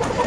Ha ha ha!